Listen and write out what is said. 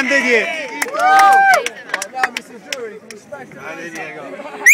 Grande Diego! Now, Mr. Jury, can we smash the Grande Diego!